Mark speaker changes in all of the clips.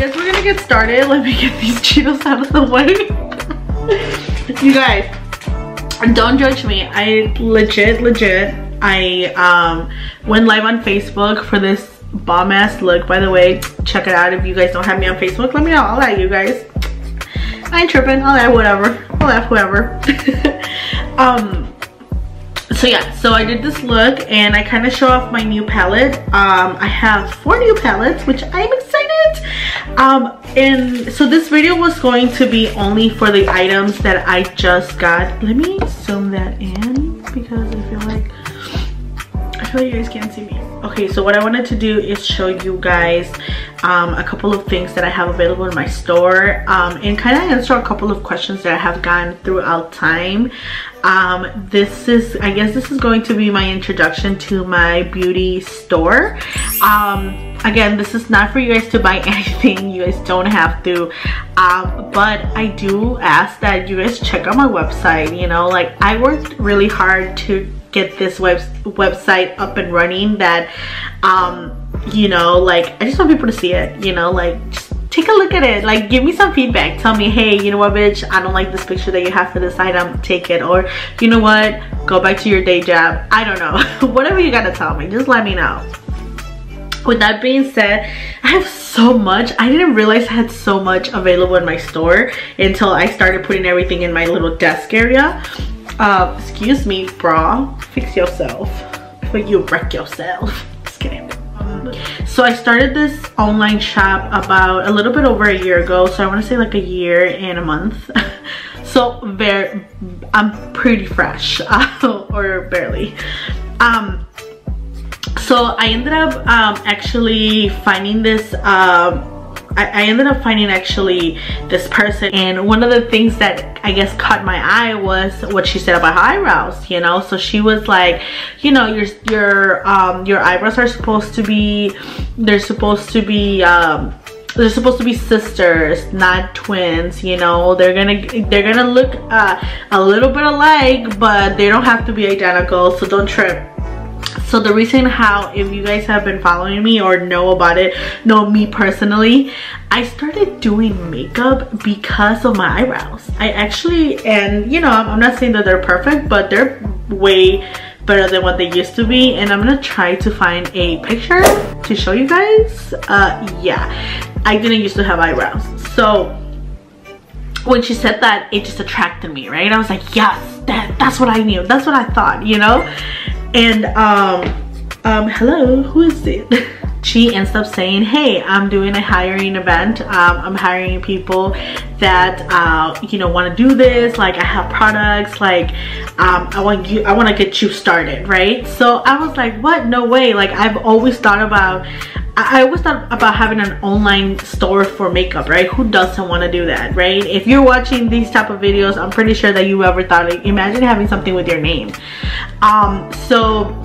Speaker 1: guess we're gonna get started. Let me get these Cheetos out of the way. you guys, don't judge me. I legit, legit, I um went live on Facebook for this bomb ass look. By the way, check it out. If you guys don't have me on Facebook, let me know. I'll add you guys. I ain't tripping. I'll add whatever. I'll add whoever. um so yeah so i did this look and i kind of show off my new palette. Um i have four new palettes which i'm excited. Um and so this video was going to be only for the items that i just got. Let me zoom that in because i feel like i feel like you guys can't see me okay so what i wanted to do is show you guys um, a couple of things that i have available in my store um, and kind of answer a couple of questions that i have gotten throughout time. Um, this is i guess this is going to be my introduction to my beauty store. Um, again this is not for you guys to buy anything you guys don't have to um, but i do ask that you guys check out my website you know like i worked really hard to get this web website up and running that um you know like i just want people to see it you know like take a look at it. Like give me some feedback. Tell me hey you know what bitch? I don't like this picture that you have for this item take it. Or you know what? Go back to your day job. I don't know. Whatever you gotta tell me just let me know. With that being said i have so much. I didn't realize i had so much available in my store until i started putting everything in my little desk area uh, excuse me bra. Fix yourself. Before you wreck yourself. Just kidding. So i started this online shop about a little bit over a year ago. So i want to say like a year and a month. So very i'm pretty fresh or barely. Um so I ended up um, actually finding this um, I, I, ended up finding actually this person and one of the things that I guess caught my eye was what she said about her eyebrows you know? So she was like you know your your um your eyebrows are supposed to be they're supposed to be um they're supposed to be sisters not twins you know? They're gonna they're gonna look uh, a little bit alike but they don't have to be identical so don't trip so the reason how if you guys have been following me or know about it know me personally i started doing makeup because of my eyebrows. I actually and you know i'm not saying that they're perfect but they're way better than what they used to be and i'm gonna try to find a picture to show you guys. Uh yeah i didn't used to have eyebrows. So when she said that it just attracted me right? I was like yes that that's what i knew. That's what i thought you know and um um hello who is it she ends up saying hey i'm doing a hiring event um, i'm hiring people that uh, you know want to do this like i have products like um, i want you i want to get you started right so i was like what no way like i've always thought about I always thought about having an online store for makeup, right? Who doesn't want to do that, right? If you're watching these type of videos, I'm pretty sure that you ever thought, like, imagine having something with your name. Um, so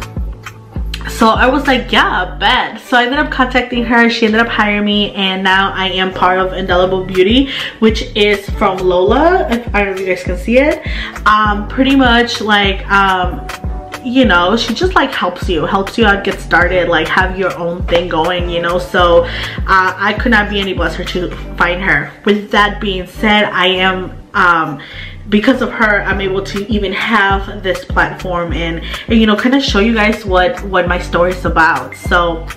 Speaker 1: so I was like, yeah, bet. So I ended up contacting her. She ended up hiring me and now I am part of Indelible Beauty, which is from Lola. If, I don't know if you guys can see it. Um, pretty much like, um, you know she just like helps you helps you out get started like have your own thing going you know so uh, i could not be any blesser to find her with that being said i am um because of her i'm able to even have this platform and, and you know kind of show you guys what what my story is about. So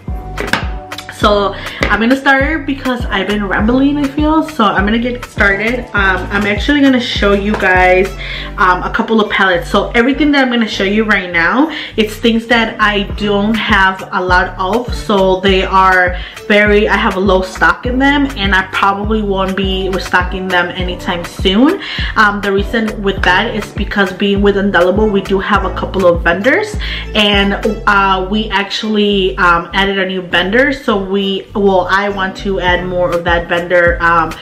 Speaker 1: so i'm gonna start because i've been rambling i feel. So i'm gonna get started. Um, i'm actually gonna show you guys um, a couple of palettes. So everything that i'm gonna show you right now it's things that i don't have a lot of. So they are very i have a low stock in them and i probably won't be restocking them anytime soon. Um, the reason with that is because being with indelible we do have a couple of vendors and uh, we actually um, added a new vendor. So we well i want to add more of that vendor um,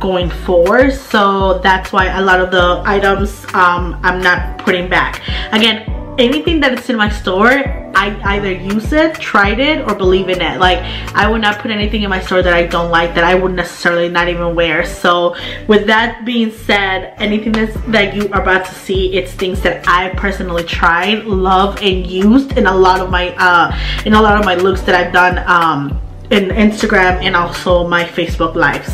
Speaker 1: going forward. So that's why a lot of the items um, i'm not putting back. Again anything that is in my store I either use it tried it or believe in it. Like I would not put anything in my store that I don't like that I would necessarily not even wear. So with that being said anything that's, that you are about to see it's things that I personally tried love and used in a lot of my uh in a lot of my looks that I've done um in Instagram and also my Facebook lives.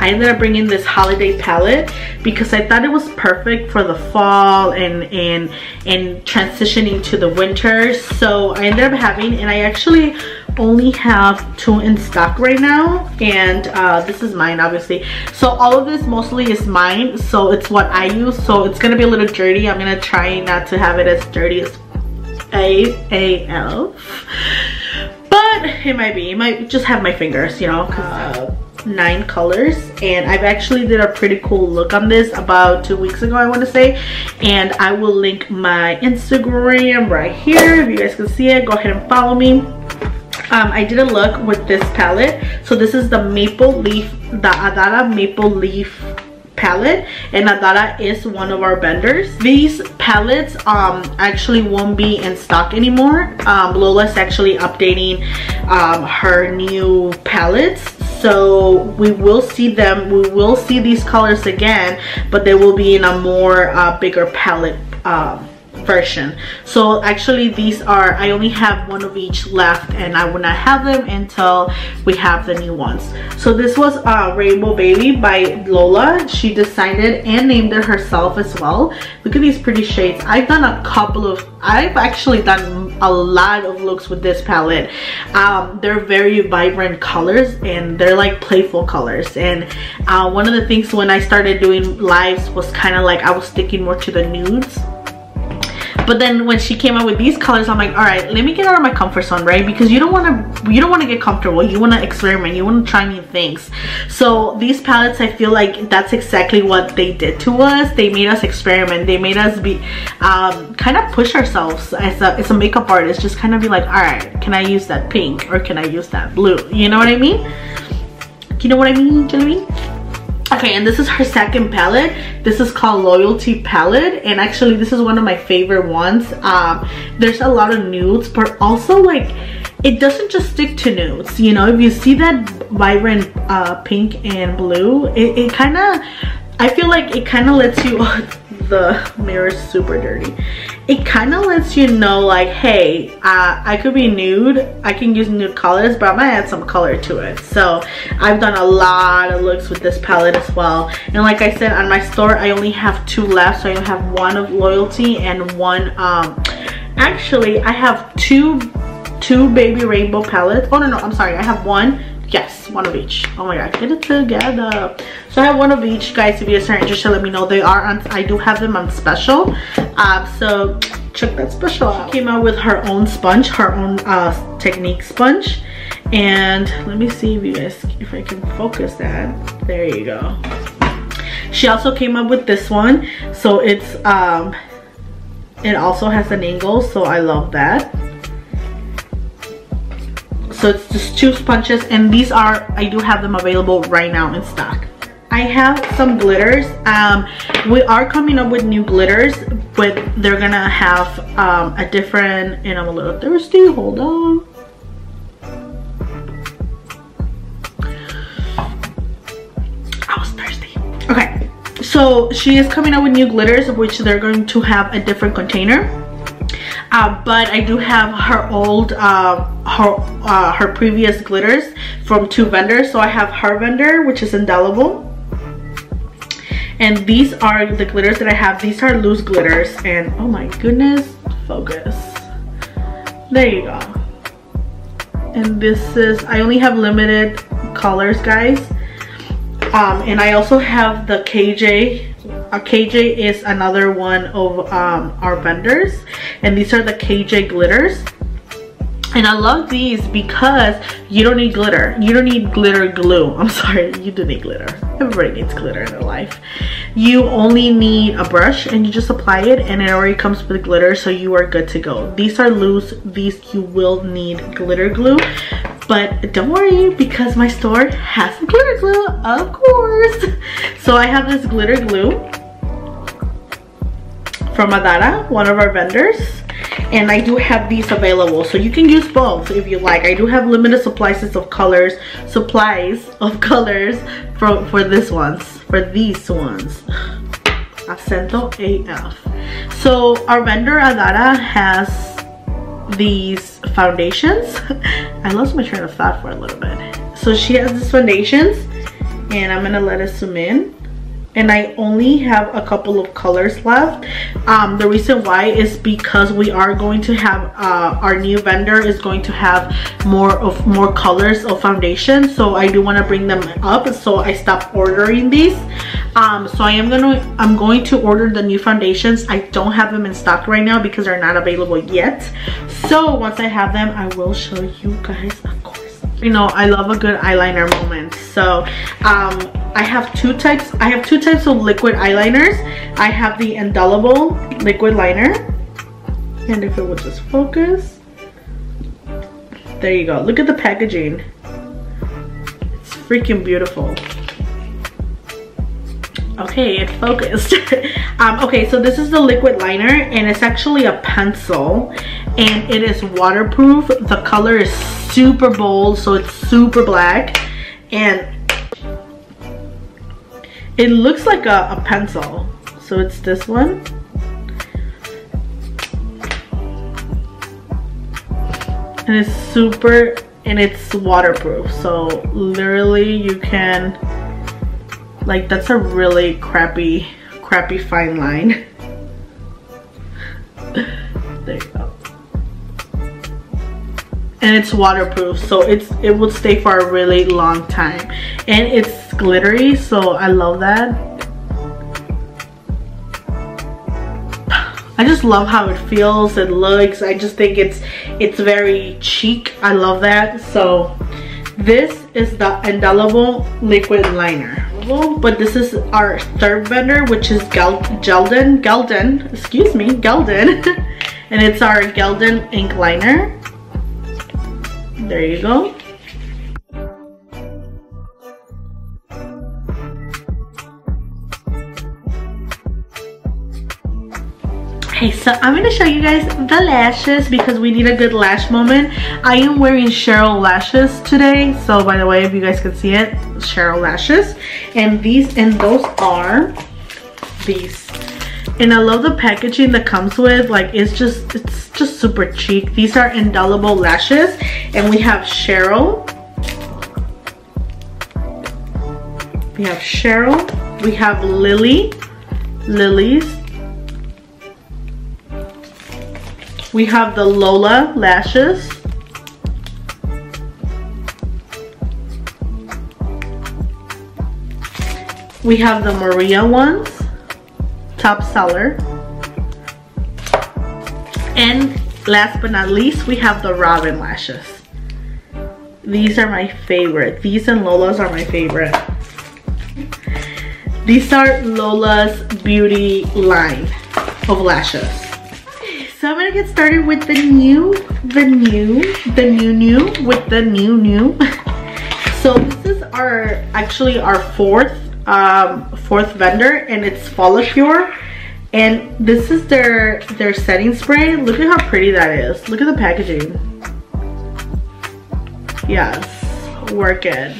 Speaker 1: I ended up bringing this holiday palette because I thought it was perfect for the fall and and and transitioning to the winter. So I ended up having and I actually only have two in stock right now. And uh, this is mine obviously. So all of this mostly is mine. So it's what I use. So it's gonna be a little dirty. I'm gonna try not to have it as dirty as AAL but it might be. It might just have my fingers you know uh, nine colors. And I've actually did a pretty cool look on this about two weeks ago I want to say. And I will link my Instagram right here. If you guys can see it go ahead and follow me. Um, I did a look with this palette. So this is the maple leaf the Adara maple leaf palette and Adara is one of our vendors. These palettes um, actually won't be in stock anymore. Um, Lola's actually updating um, her new palettes so we will see them we will see these colors again but they will be in a more uh, bigger palette um, version. So actually these are i only have one of each left and i will not have them until we have the new ones. So this was uh rainbow baby by lola. She designed it and named it herself as well. Look at these pretty shades. I've done a couple of i've actually done a lot of looks with this palette. Um they're very vibrant colors and they're like playful colors. And uh, one of the things when i started doing lives was kind of like i was sticking more to the nudes but then when she came out with these colors i'm like all right let me get out of my comfort zone right? Because you don't want to you don't want to get comfortable. You want to experiment. You want to try new things. So these palettes i feel like that's exactly what they did to us. They made us experiment. They made us be um, kind of push ourselves as a, as a makeup artist. Just kind of be like all right can i use that pink or can i use that blue? You know what i mean? You know what i mean? Jelly? Okay and this is her second palette. This is called loyalty palette and actually this is one of my favorite ones. Um there's a lot of nudes but also like it doesn't just stick to nudes you know? If you see that vibrant uh pink and blue it, it kind of i feel like it kind of lets you the mirror super dirty it kind of lets you know like hey uh, I could be nude. I can use nude colors but I might add some color to it. So I've done a lot of looks with this palette as well. And like I said on my store I only have two left. So I have one of loyalty and one um actually I have two two baby rainbow palettes. Oh no no I'm sorry. I have one yes one of each. Oh my god get it together. So i have one of each guys. If you guys are interested let me know. They are on i do have them on special. Um so check that special out. She came out with her own sponge her own uh technique sponge. And let me see if you guys if i can focus that. There you go. She also came up with this one. So it's um it also has an angle so i love that so it's just two sponges and these are i do have them available right now in stock. I have some glitters. Um we are coming up with new glitters but they're gonna have um a different and i'm a little thirsty hold on. I was thirsty. Okay so she is coming out with new glitters which they're going to have a different container uh, but I do have her old uh, her uh, her previous glitters from two vendors. So I have her vendor which is indelible. And these are the glitters that I have. These are loose glitters. And oh my goodness focus. There you go. And this is I only have limited colors guys. Um, and I also have the KJ KJ is another one of um, our vendors and these are the KJ glitters and I love these because you don't need glitter. You don't need glitter glue. I'm sorry, you do need glitter. Everybody needs glitter in their life. You only need a brush and you just apply it and it already comes with glitter so you are good to go. These are loose. These you will need glitter glue. But don't worry because my store has some glitter glue, of course. So I have this glitter glue from Adara, one of our vendors. And I do have these available. So you can use both if you like. I do have limited supplies of colors, supplies of colors for, for this ones, for these ones. Acento AF. So our vendor Adara has these foundations. I lost my train of thought for a little bit. So she has these foundations and I'm gonna let it zoom in and I only have a couple of colors left. Um, the reason why is because we are going to have, uh, our new vendor is going to have more of more colors of foundation. So I do want to bring them up. So I stopped ordering these. Um, so I am gonna, I'm going to order the new foundations. I don't have them in stock right now because they're not available yet. So once I have them, I will show you guys, you know i love a good eyeliner moment. So um i have two types i have two types of liquid eyeliners. I have the indelible liquid liner. And if it would just focus. There you go. Look at the packaging. It's freaking beautiful. Okay it focused. Um, okay so this is the liquid liner and it's actually a pencil and it is waterproof. The color is super bold so it's super black. And it looks like a, a pencil. So it's this one. And it's super and it's waterproof. So literally you can like that's a really crappy crappy fine line. There and it's waterproof so it's it will stay for a really long time. And it's glittery so I love that. I just love how it feels and looks. I just think it's it's very chic. I love that. So this is the indelible liquid liner. But this is our third vendor which is Gel Gelden Gelden excuse me Gelden. And it's our Gelden ink liner there you go. Okay, so I'm to show you guys the lashes because we need a good lash moment. I am wearing Cheryl lashes today. So by the way, if you guys can see it, Cheryl lashes. And these and those are these and I love the packaging that comes with like it's just it's just super chic. These are indelible lashes and we have Cheryl. We have Cheryl. We have Lily. Lily's we have the Lola lashes. We have the Maria ones top seller. And last but not least, we have the Robin lashes. These are my favorite. These and Lola's are my favorite. These are Lola's beauty line of lashes. So I'm gonna get started with the new, the new, the new new, with the new new. So this is our, actually our fourth um, fourth vendor and it's Follicure. And this is their, their setting spray. Look at how pretty that is. Look at the packaging. Yes, work it.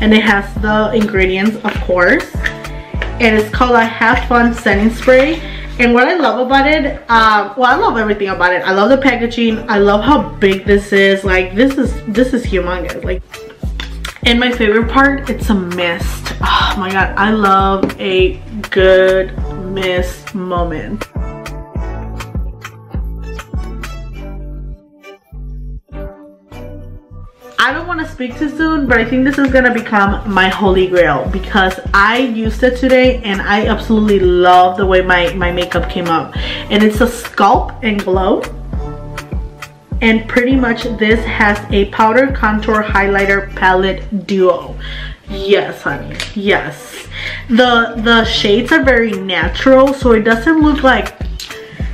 Speaker 1: And it has the ingredients, of course. And it's called a Have Fun Setting Spray. And what I love about it, um, well, I love everything about it. I love the packaging. I love how big this is. Like, this is, this is humongous. Like, and my favorite part, it's a mist. Oh my god, I love a good mist moment. I don't want to speak too soon, but I think this is going to become my holy grail because I used it today and I absolutely love the way my, my makeup came up. And it's a Sculpt and Glow and pretty much this has a powder contour highlighter palette duo yes honey yes the the shades are very natural so it doesn't look like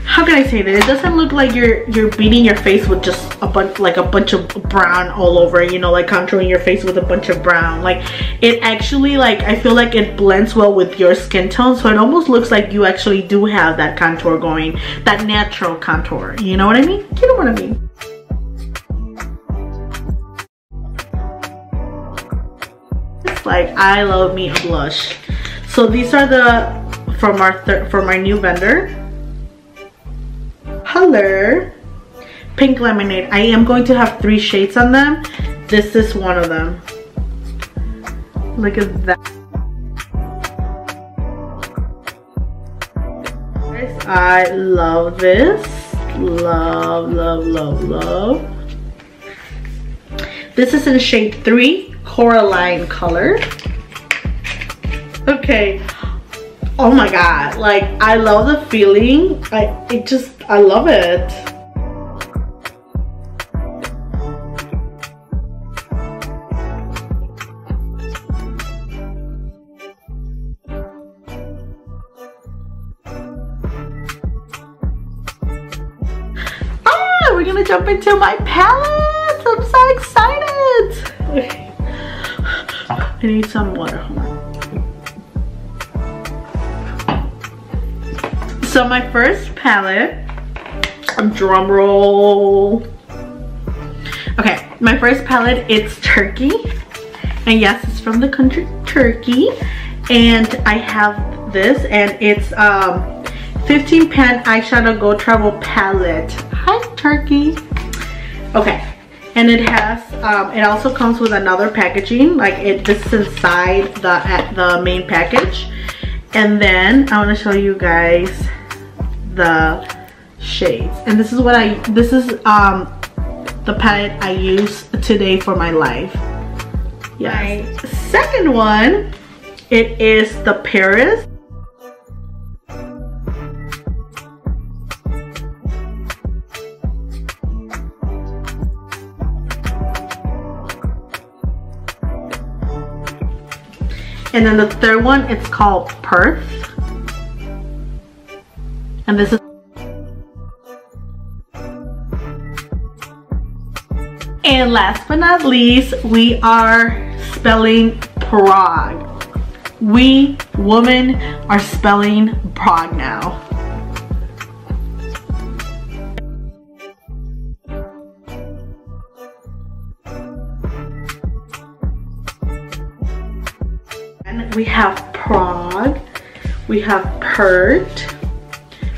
Speaker 1: how can I say that? It doesn't look like you're you're beating your face with just a bunch like a bunch of brown all over, you know, like contouring your face with a bunch of brown. Like it actually like I feel like it blends well with your skin tone. So it almost looks like you actually do have that contour going, that natural contour. You know what I mean? You know what I mean? Like I love me a blush. So these are the from our from our new vendor. Color pink lemonade. I am going to have three shades on them. This is one of them. Look at that. I love this. Love love love love. This is in shade three coraline color. Okay. Oh my god. Like i love the feeling. I it just i love it. Ah we're gonna jump into my palette. I'm so excited i need some water So my first palette, drum roll. Okay, my first palette, it's Turkey. And yes, it's from the country Turkey. And I have this and it's um, 15 pan eyeshadow go travel palette. Hi Turkey. Okay, and it has um, it also comes with another packaging like it this is inside the the main package. And then I want to show you guys the shades. And this is what I this is um the palette I use today for my life. Yes. My second one it is the Paris And then the third one, it's called Perth. And this is And last but not least, we are spelling Prague. We, women, are spelling Prague now. We have Prague, we have Pert,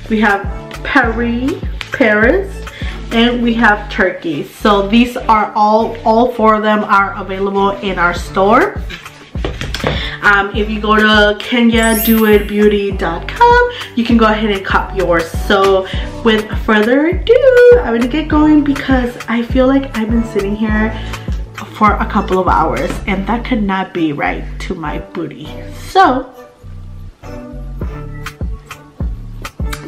Speaker 1: we have Paris, Paris, and we have Turkey. So these are all, all four of them are available in our store. Um, if you go to kenyadoitbeauty.com, you can go ahead and cop yours. So with further ado, I'm gonna get going because I feel like I've been sitting here for a couple of hours and that could not be right to my booty. So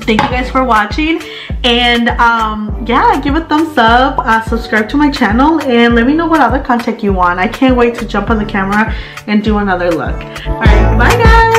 Speaker 1: thank you guys for watching and um yeah give a thumbs up uh, subscribe to my channel and let me know what other content you want. I can't wait to jump on the camera and do another look. All right bye guys